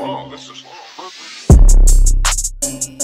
Oh, this is perfect.